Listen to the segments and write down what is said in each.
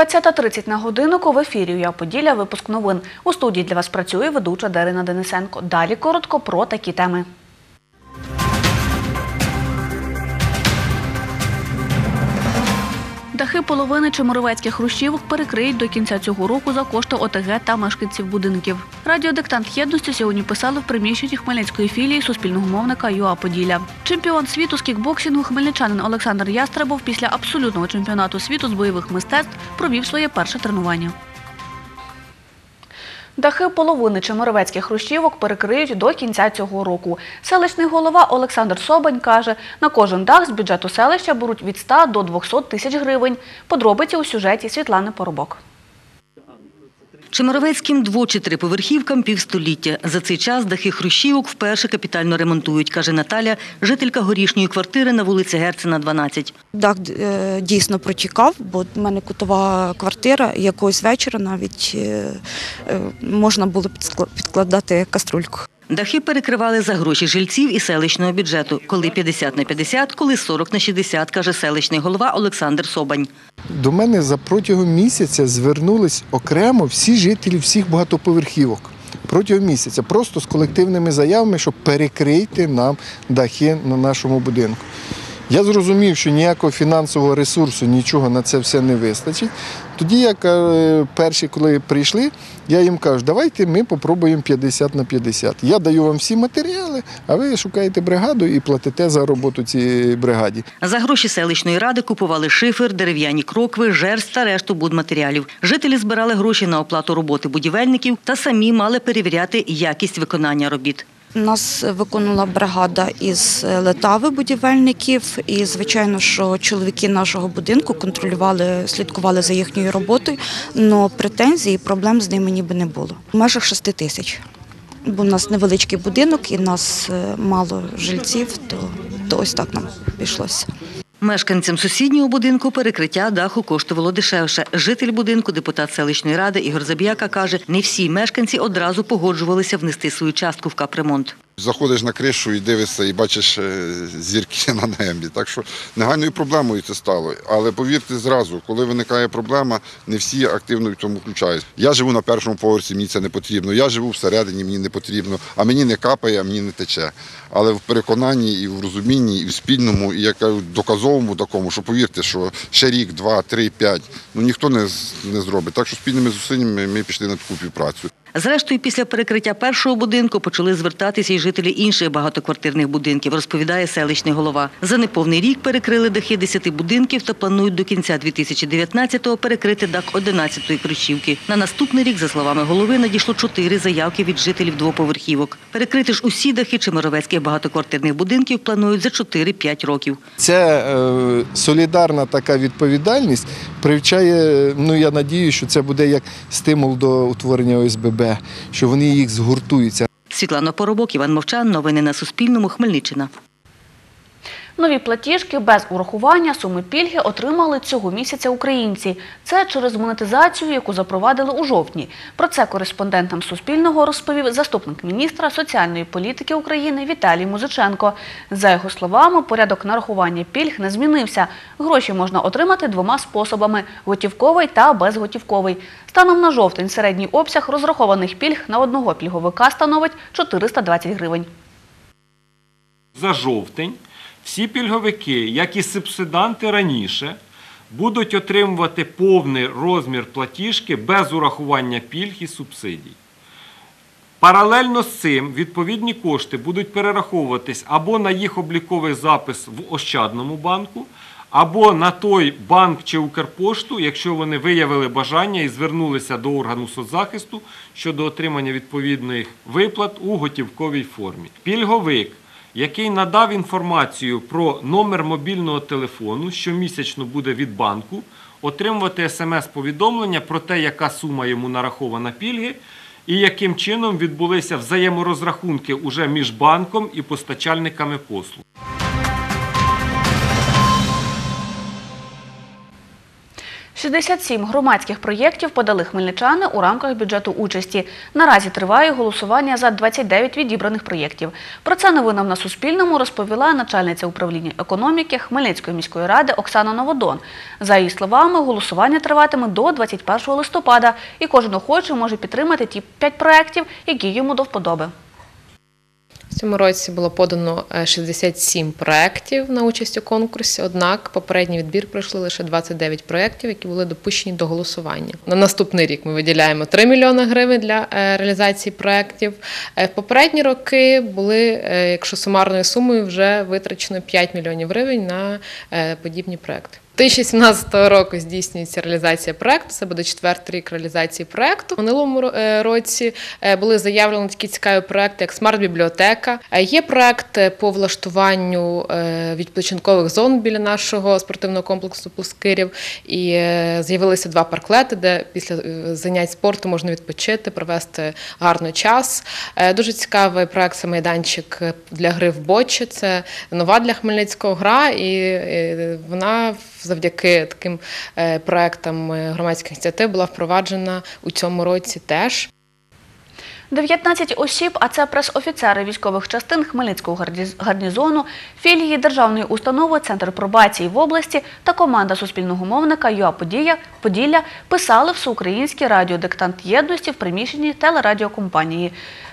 20.30 на годинку в ефірі «Я Поділля» випуск новин. У студії для вас працює ведуча Дарина Денисенко. Далі коротко про такі теми. Дахи половини чемеровецьких хрущівок перекриють до кінця цього року за кошти ОТГ та мешканців будинків. Радіодиктант єдності сьогодні писали в приміщенні Хмельницької філії суспільного мовника ЮА Поділля. Чемпіон світу з кікбоксингу хмельничанин Олександр Ястребов після абсолютного чемпіонату світу з бойових мистецтв провів своє перше тренування. Дахи половини чемеровецьких хрущівок перекриють до кінця цього року. Селищний голова Олександр Собань каже, на кожен дах з бюджету селища беруть від 100 до 200 тисяч гривень. Подробиці у сюжеті Світлани Поробок. Чемеровецьким дво- чи триповерхівкам півстоліття. За цей час дахи хрущівок вперше капітально ремонтують, каже Наталя, жителька горішньої квартири на вулиці Герцена, 12. Дах е, дійсно протікав, бо в мене кутова квартира, якогось вечора навіть е, е, можна було підкладати каструльку. Дахи перекривали за гроші жильців і селищного бюджету. Коли 50 на 50, коли 40 на 60, каже селищний голова Олександр Собань. До мене за протягом місяця звернулись окремо всі жителі всіх багатоповерхівок. Протягом місяця, просто з колективними заявами, щоб перекрити нам дахи на нашому будинку. Я зрозумів, що ніякого фінансового ресурсу, нічого на це все не вистачить. Тоді, як е, перші, коли прийшли, я їм кажу, давайте ми попробуємо 50 на 50. Я даю вам всі матеріали, а ви шукаєте бригаду і платите за роботу цій бригаді. За гроші селищної ради купували шифер, дерев'яні крокви, жерсть та решту будматеріалів. Жителі збирали гроші на оплату роботи будівельників та самі мали перевіряти якість виконання робіт. Нас виконала бригада із Летави будівельників, і звичайно, що чоловіки нашого будинку контролювали, слідкували за їхньою роботою, але претензій і проблем з ними ніби не було. В межах 6 тисяч. Бо в нас невеличкий будинок і нас е, мало жильців, то, то ось так нам пішлося. Мешканцям сусіднього будинку перекриття даху коштувало дешевше. Житель будинку, депутат селищної ради Ігор Забіяка каже, не всі мешканці одразу погоджувалися внести свою частку в капремонт. Заходиш на кришу і дивишся, і бачиш е, зірки на небі. Так що негайною проблемою це стало. Але повірте зразу, коли виникає проблема, не всі активно в цьому включаються. Я живу на першому поверсі, мені це не потрібно. Я живу всередині, мені не потрібно, а мені не капає, а мені не тече. Але в переконанні і в розумінні, і в спільному, і кажуть, доказовому такому, що повірте, що ще рік, два, три, п'ять, ну ніхто не, не зробить. Так що спільними зусиллями ми пішли на таку співпрацю. Зрештою, після перекриття першого будинку почали звертатися й жителі інших багатоквартирних будинків, розповідає селищний голова. За неповний рік перекрили дахи 10 будинків та планують до кінця 2019-го перекрити дах 11-ї Крущівки. На наступний рік, за словами голови, надійшло чотири заявки від жителів двоповерхівок. Перекрити ж усі дахи чемеровецьких багатоквартирних будинків планують за 4-5 років. Це е, солідарна така відповідальність привчає. Ну я надію, що це буде як стимул до утворення ОСББ, що вони їх згуртуються. Світлана Поробок, Іван Мовчан. Новини на Суспільному. Хмельниччина. Нові платіжки без урахування суми пільги отримали цього місяця українці. Це через монетизацію, яку запровадили у жовтні. Про це кореспондентам Суспільного розповів заступник міністра соціальної політики України Віталій Музиченко. За його словами, порядок нарахування пільг не змінився. Гроші можна отримати двома способами – готівковий та безготівковий. Станом на жовтень середній обсяг розрахованих пільг на одного пільговика становить 420 гривень. за жовтень всі пільговики, як і субсиданти раніше, будуть отримувати повний розмір платіжки без урахування пільг і субсидій. Паралельно з цим відповідні кошти будуть перераховуватись або на їх обліковий запис в Ощадному банку, або на той банк чи Укрпошту, якщо вони виявили бажання і звернулися до органу соцзахисту щодо отримання відповідних виплат у готівковій формі. Пільговик, який надав інформацію про номер мобільного телефону, що місячно буде від банку, отримувати смс-повідомлення про те, яка сума йому нарахована пільги, і яким чином відбулися взаєморозрахунки уже між банком і постачальниками послуг. 67 громадських проєктів подали хмельничани у рамках бюджету участі. Наразі триває голосування за 29 відібраних проєктів. Про це новинам на Суспільному розповіла начальниця управління економіки Хмельницької міської ради Оксана Новодон. За її словами, голосування триватиме до 21 листопада, і кожен охочий може підтримати ті 5 проєктів, які йому до вподоби. В цьому році було подано е, 67 проєктів на участь у конкурсі. Однак попередній відбір пройшли лише 29 проєктів, які були допущені до голосування. На наступний рік ми виділяємо 3 мільйони гривень для е, реалізації проєктів. Е, В попередні роки були, е, якщо сумарною сумою, вже витрачено 5 мільйонів гривень на е, подібні проєкти. 2017 року здійснюється реалізація проекту. Це буде четвертий рік реалізації проекту. У минулому е, році е, були заявлені такі цікаві проекти, як смарт-бібліотека. Е, Є проект по влаштуванню відпочинкових зон біля нашого спортивного комплексу Пускирів. І з'явилися два парклети, де після занять спорту можна відпочити, провести гарний час. Дуже цікавий проект це майданчик для гри в бочі. Це нова для Хмельницького гра, і вона завдяки таким е, проектам е, громадських ініціатив була впроваджена у цьому році теж. 19 осіб, а це прес-офіцери військових частин Хмельницького гарнізону, філії державної установи Центр пробації в області та команда суспільного мовника ЮА Подія Поділля писали всеукраїнський радіодиктант єдності в приміщенні телерадіокомпанії.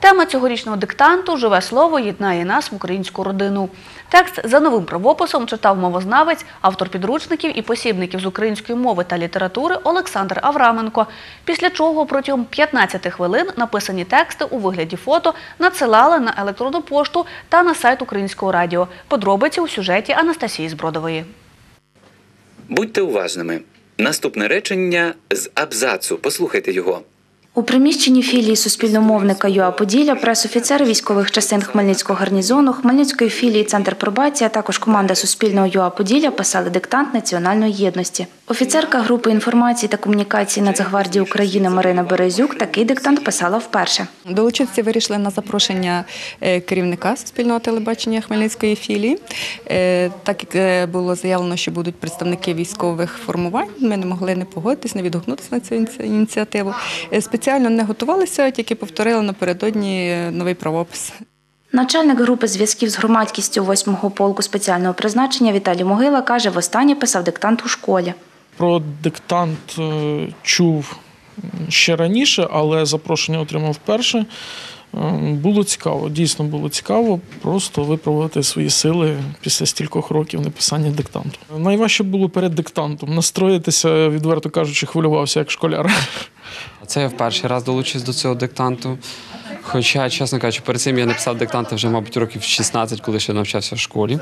Тема цьогорічного диктанту Живе слово єднає нас в українську родину. Текст за новим правописом читав мовознавець, автор підручників і посібників з української мови та літератури Олександр Авраменко. Після чого протягом 15 хвилин написані тексти у вигляді фото надсилали на електронну пошту та на сайт Українського радіо. Подробиці у сюжеті Анастасії Збродової. Будьте уважними. Наступне речення з абзацу. Послухайте його. У приміщенні філії суспільного мовника UA Поділля прес-офіцери військових частин Хмельницького гарнізону, Хмельницької філії Центр пробації, а також команда Суспільного UA Поділля писали диктант національної єдності. Офіцерка групи інформації та комунікації Нацгвардії України Марина Березюк такий диктант писала вперше. Долучитися вирішили на запрошення е, керівника суспільного телебачення Хмельницької філії. Е, Так як е, було заявлено, що будуть представники військових формувань, ми не могли не погодитись, не відгукнутися на цю ініці- ініціативу. Спеціально не готувалися, тільки повторили напередодні новий правопис. Начальник групи зв'язків з громадськістю 8-го полку спеціального призначення Віталій Могила каже, востаннє писав диктант у школі. Про диктант е, чув ще раніше, але запрошення отримав вперше. Е, Було цікаво, дійсно було цікаво просто випробувати свої сили після стількох років написання диктанту. Найважче було перед диктантом настроїтися, відверто кажучи, хвилювався як школяр. Це я в перший раз долучився до цього диктанту. Хоча, чесно кажучи, перед цим я написав диктанти вже, мабуть, років 16, коли ще навчався в школі.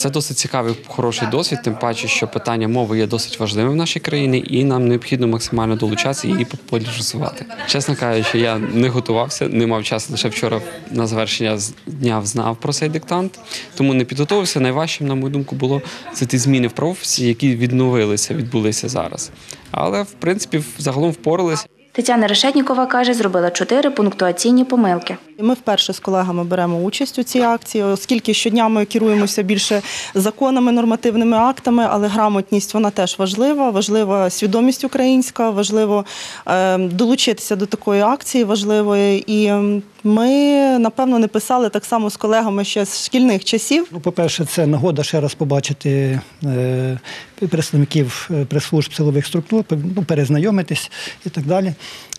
Це досить цікавий, хороший досвід, тим паче, що питання мови є досить важливим в нашій країні, і нам необхідно максимально долучатися і її популяризувати. Чесно кажучи, я не готувався, не мав часу лише вчора на завершення з- дня знав про цей диктант, тому не підготувався. Найважчим, на мою думку, було це ті зміни в правописі, які відновилися, відбулися зараз. Але в принципі загалом впоралися. Тетяна Решетнікова каже, зробила чотири пунктуаційні помилки. Ми вперше з колегами беремо участь у цій акції, оскільки щодня ми керуємося більше законами, нормативними актами, але грамотність вона теж важлива. Важлива свідомість українська, важливо е, долучитися до такої акції важливої. І ми напевно не писали так само з колегами ще з шкільних часів. Ну, по-перше, це нагода ще раз побачити е, представників е, прес-служб силових структур, ну, перезнайомитись і так далі.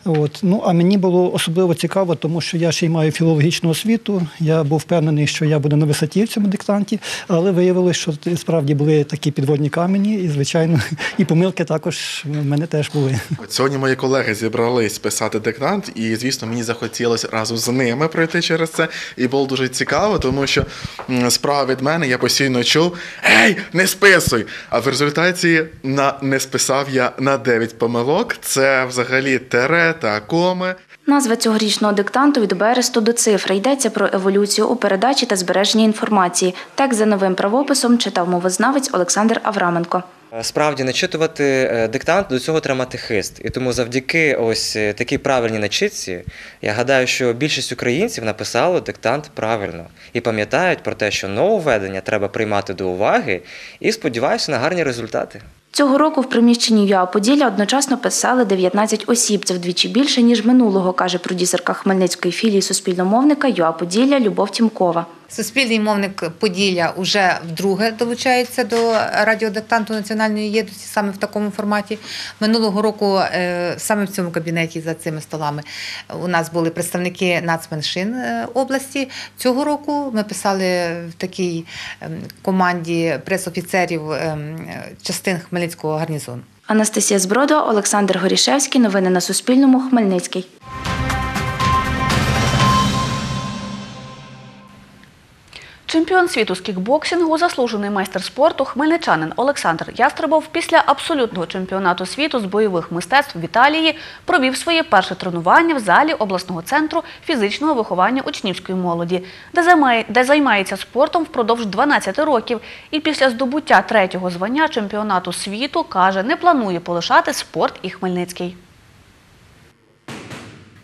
От. Ну, а мені було особливо цікаво, тому що я ще й маю філологічну освіту. Я був впевнений, що я буду на висоті в цьому диктанті, але виявилось, що справді були такі підводні камені, і, звичайно, і помилки також в мене теж були. От Сьогодні мої колеги зібрались писати диктант, і звісно, мені захотілося разом з ними пройти через це. І було дуже цікаво, тому що справа від мене я постійно чув: Ей, не списуй! А в результаті на не списав я на 9 помилок. Це взагалі тере та коми. Назва цьогорічного диктанту від бересту до цифри йдеться про еволюцію у передачі та збереженні інформації. Текст за новим правописом читав мовознавець Олександр Авраменко. Справді начитувати е, диктант до цього треба мати хист. І тому завдяки ось е, такій правильній начитці, я гадаю, що більшість українців написало диктант правильно і пам'ятають про те, що нововведення треба приймати до уваги, і сподіваюся на гарні результати. Цього року в приміщенні UA Поділля одночасно писали 19 осіб. Це вдвічі більше, ніж минулого, каже продюсерка Хмельницької філії суспільного мовника UA Поділля Любов Тімкова. Суспільний мовник Поділля вже вдруге долучається до радіодиктанту національної єдності саме в такому форматі. Минулого року е, саме в цьому кабінеті за цими столами у нас були представники нацменшин е, області. Цього року ми писали в такій ем, команді пресофіцерів ем, частин Хмельницького гарнізону. Анастасія Збродо, Олександр Горішевський. Новини на Суспільному. Хмельницький. Чемпіон світу з кікбоксингу, заслужений майстер спорту, хмельничанин Олександр Ястребов після абсолютного чемпіонату світу з бойових мистецтв в Італії провів своє перше тренування в залі обласного центру фізичного виховання учнівської молоді, де займається спортом впродовж 12 років. І після здобуття третього звання чемпіонату світу каже, не планує полишати спорт і Хмельницький.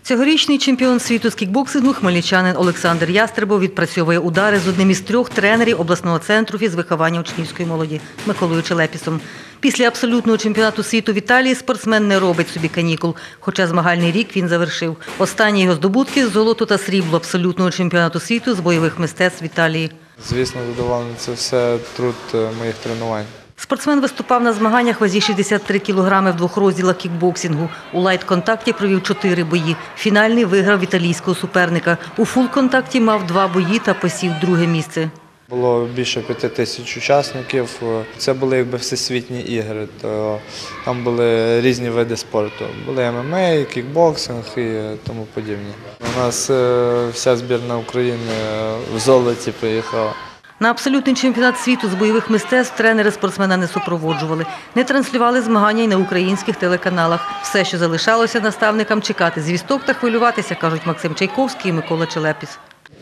Цьогорічний чемпіон світу з кікбоксингу хмельничанин Олександр Ястребов відпрацьовує удари з одним із трьох тренерів обласного центру фізвиховання учнівської молоді Миколою Челепісом. Після абсолютного чемпіонату світу в Італії спортсмен не робить собі канікул, хоча змагальний рік він завершив. Останні його здобутки золото та срібло абсолютного чемпіонату світу з бойових мистецтв в Італії. Звісно, задоволений. Це все труд е, моїх тренувань. Спортсмен виступав на змаганнях вазі 63 кілограми в двох розділах кікбоксингу. У лайт-контакті провів чотири бої. Фінальний виграв італійського суперника. У фул-контакті мав два бої та посів друге місце. Було більше п'яти тисяч учасників. Це були якби всесвітні ігри. То там були різні види спорту. Були ММА, кікбоксинг і тому подібні. У нас е, вся збірна України в золоті приїхала. На абсолютний чемпіонат світу з бойових мистецтв тренери спортсмена не супроводжували. Не транслювали змагання й на українських телеканалах. Все, що залишалося наставникам чекати звісток та хвилюватися, кажуть Максим Чайковський і Микола Челепіс.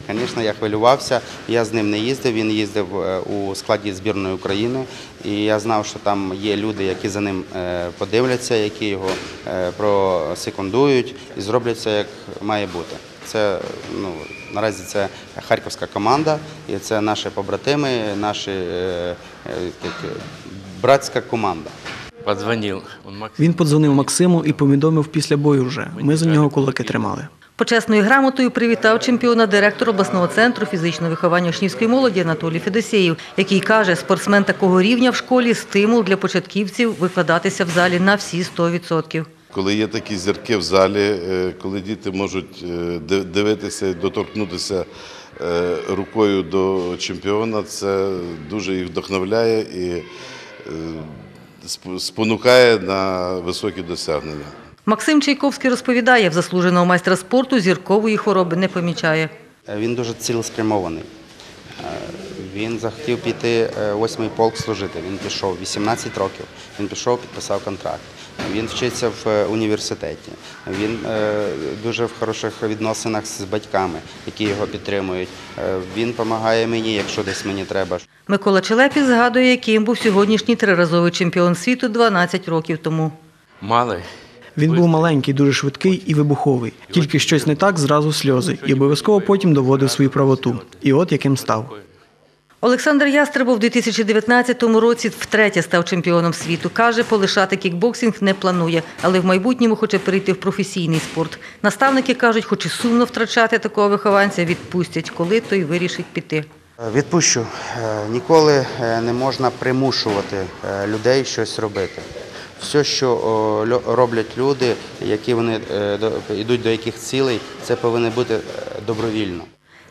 Звісно, я хвилювався. Я з ним не їздив. Він їздив е, у складі збірної України, і я знав, що там є люди, які за ним е, подивляться, які його е, просекундують і зроблять все, як має бути. Це ну наразі це харківська команда, і це наші побратими, наші е, е, братська команда. Він подзвонив Максиму і повідомив після бою вже. Ми за нього кулаки тримали. Почесною грамотою привітав чемпіона директор обласного центру фізичного виховання учнівської молоді Анатолій Федосєєв, який каже, спортсмен такого рівня в школі стимул для початківців викладатися в залі на всі 100%. Коли є такі зірки в залі, е, коли діти можуть е, дивитися, і доторкнутися е, рукою до чемпіона, це дуже їх вдохновляє і спонукає на високі досягнення. Максим Чайковський розповідає, в заслуженого майстра спорту зіркової хвороби не помічає. Він дуже цілеспрямований. Він захотів піти восьмий полк служити. Він пішов 18 років. Він пішов, підписав контракт. Він вчиться в е, університеті. Він е, дуже в хороших відносинах з батьками, які його підтримують. Е, Він допомагає мені, якщо десь мені треба. Микола Челепіс згадує, яким був сьогоднішній триразовий чемпіон світу 12 років тому. Малий. Він був маленький, дуже швидкий і вибуховий. Тільки щось не так, зразу сльози, і обов'язково потім доводив свою правоту. І от яким став. Олександр Ястребов у 2019 році втретє став чемпіоном світу. Каже, полишати кікбоксинг не планує, але в майбутньому хоче перейти в професійний спорт. Наставники кажуть, хоч і сумно втрачати такого вихованця, відпустять, коли той вирішить піти. Відпущу. Е, Ніколи е, не можна примушувати е, людей щось робити. Все, що роблять люди, які вони йдуть до яких цілей, це повинно бути добровільно.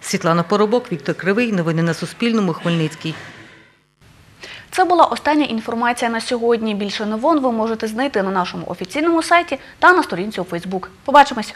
Світлана Поробок, Віктор Кривий. Новини на Суспільному. Хмельницький. Це була остання інформація на сьогодні. Більше новин ви можете знайти на нашому офіційному сайті та на сторінці у Фейсбук. Побачимось!